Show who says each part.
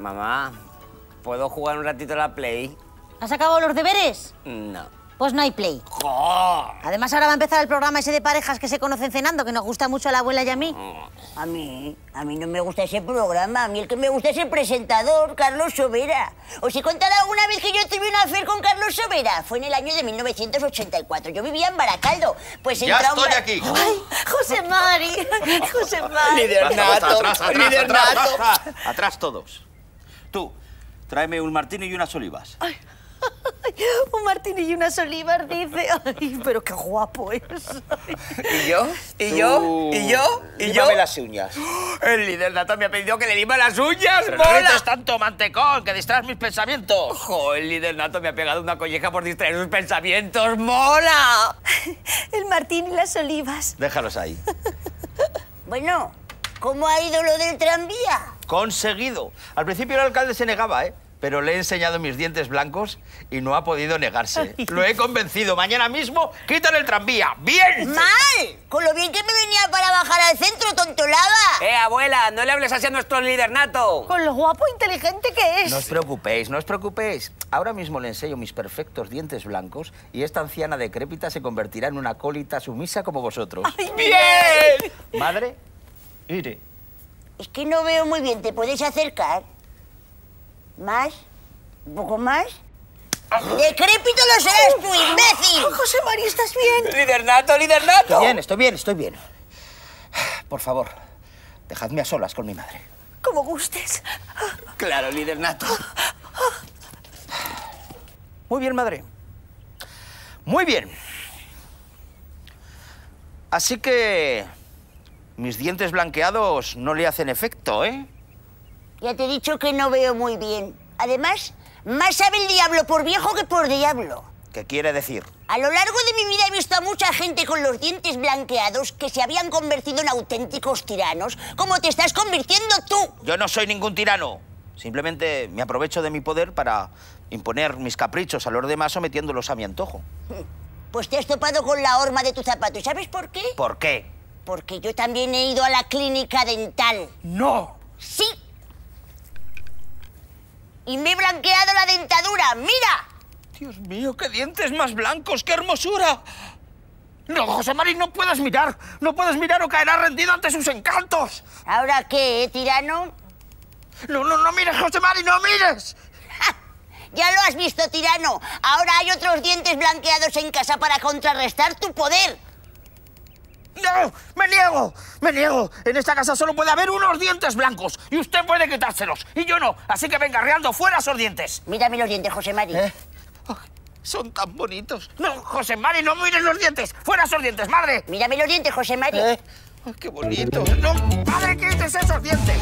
Speaker 1: Mamá, ¿puedo jugar un ratito a la Play?
Speaker 2: ¿Has acabado los deberes?
Speaker 1: No.
Speaker 2: Pues no hay play.
Speaker 1: ¡Jo!
Speaker 2: Además, ahora va a empezar el programa ese de parejas que se conocen cenando, que nos gusta mucho a la abuela y a mí.
Speaker 3: A mí, a mí no me gusta ese programa. A mí el que me gusta es el presentador, Carlos Sobera. ¿Os he contado alguna vez que yo tuve una affair con Carlos Sobera? Fue en el año de 1984. Yo vivía en Baracaldo. Pues
Speaker 4: ¡Ya
Speaker 3: entra un
Speaker 4: estoy aquí!
Speaker 2: ¡Ay, José Mari! ¡José Mari!
Speaker 1: Líder nato,
Speaker 4: atrás,
Speaker 1: líder
Speaker 4: atrás,
Speaker 1: nato.
Speaker 4: atrás, atrás todos. Tú, tráeme un martini y unas olivas.
Speaker 2: Un martini y unas olivas, dice. Ay, pero qué guapo es.
Speaker 1: ¿Y yo? ¿Y yo? ¿Y yo? ¿Y yo?
Speaker 4: límame las uñas.
Speaker 1: El líder nato me ha pedido que le lima las uñas,
Speaker 4: Pero no tanto, mantecón, que distraes mis pensamientos.
Speaker 1: ¡Jo! El líder nato me ha pegado una colleja por distraer sus pensamientos, ¡mola!
Speaker 2: El martini y las olivas.
Speaker 4: Déjalos ahí.
Speaker 3: Bueno, ¿cómo ha ido lo del tranvía?
Speaker 4: Conseguido. Al principio el alcalde se negaba, ¿eh? Pero le he enseñado mis dientes blancos y no ha podido negarse. Lo he convencido. Mañana mismo quitan el tranvía. ¡Bien!
Speaker 3: ¡Mal! Con lo bien que me venía para bajar al centro, tontolada.
Speaker 1: ¡Eh, abuela! No le hables así a nuestro líder nato.
Speaker 2: Con lo guapo e inteligente que es.
Speaker 4: No os preocupéis, no os preocupéis. Ahora mismo le enseño mis perfectos dientes blancos y esta anciana decrépita se convertirá en una colita sumisa como vosotros.
Speaker 1: ¡Bien!
Speaker 4: Madre, iré.
Speaker 3: Es que no veo muy bien. ¿Te puedes acercar? ¿Más? ¿Un poco más? ¡Decrépito lo serás tú, imbécil!
Speaker 2: José Mari, ¿estás bien?
Speaker 1: ¡Líder nato, líder nato!
Speaker 4: Estoy bien, estoy bien, estoy bien. Por favor, dejadme a solas con mi madre.
Speaker 2: Como gustes.
Speaker 1: Claro, líder nato.
Speaker 4: Muy bien, madre. Muy bien. Así que mis dientes blanqueados no le hacen efecto, ¿eh?
Speaker 3: Ya te he dicho que no veo muy bien. Además, más sabe el diablo por viejo que por diablo.
Speaker 4: ¿Qué quiere decir?
Speaker 3: A lo largo de mi vida he visto a mucha gente con los dientes blanqueados que se habían convertido en auténticos tiranos, como te estás convirtiendo tú.
Speaker 4: Yo no soy ningún tirano. Simplemente me aprovecho de mi poder para imponer mis caprichos a los demás sometiéndolos a mi antojo.
Speaker 3: Pues te has topado con la horma de tu zapato. ¿Y sabes por qué?
Speaker 4: ¿Por qué?
Speaker 3: Porque yo también he ido a la clínica dental.
Speaker 4: ¡No!
Speaker 3: Sí. Y me he blanqueado la dentadura. ¡Mira!
Speaker 4: Dios mío, qué dientes más blancos, qué hermosura. No, José Mari, no puedes mirar. No puedes mirar o caerás rendido ante sus encantos.
Speaker 3: ¿Ahora qué, eh, tirano?
Speaker 4: No, no, no mires, José Mari, no mires.
Speaker 3: Ya lo has visto, tirano. Ahora hay otros dientes blanqueados en casa para contrarrestar tu poder.
Speaker 4: ¡No! ¡Me niego! ¡Me niego! En esta casa solo puede haber unos dientes blancos y usted puede quitárselos y yo no. Así que venga, reando fuera esos dientes.
Speaker 3: Mírame los dientes, José Mari.
Speaker 4: ¿Eh? Son tan bonitos. No, José Mari, no mires los dientes. ¡Fuera esos dientes, madre!
Speaker 3: Mírame los dientes, José Mari.
Speaker 4: ¿Eh? Qué bonito. No, madre, quítese esos dientes.